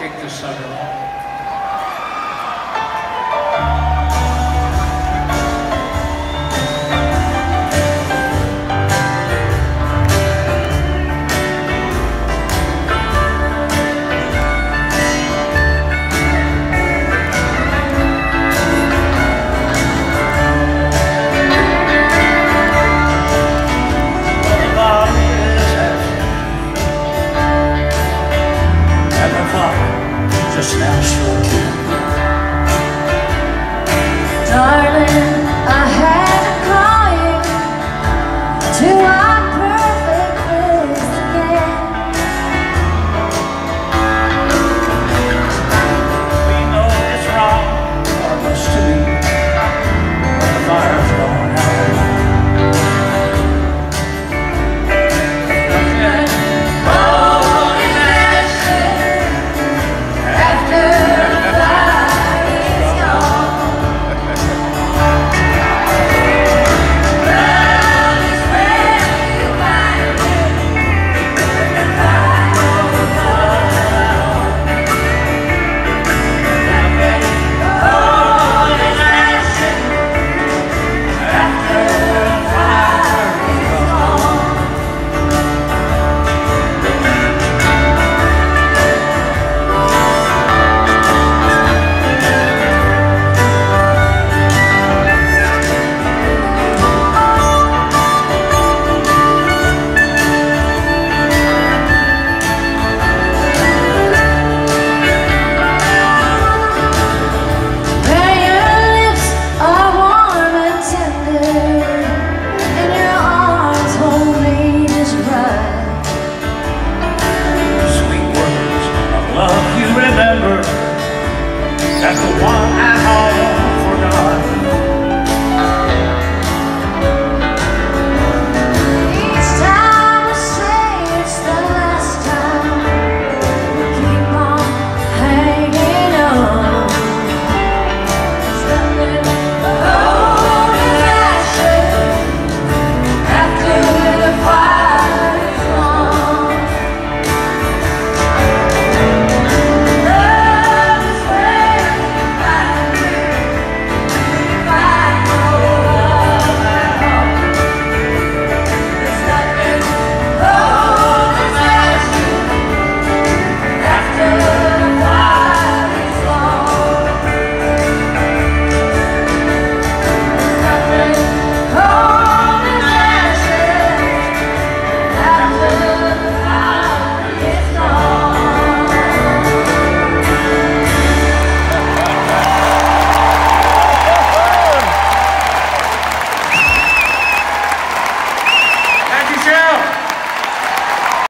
kick the sucker.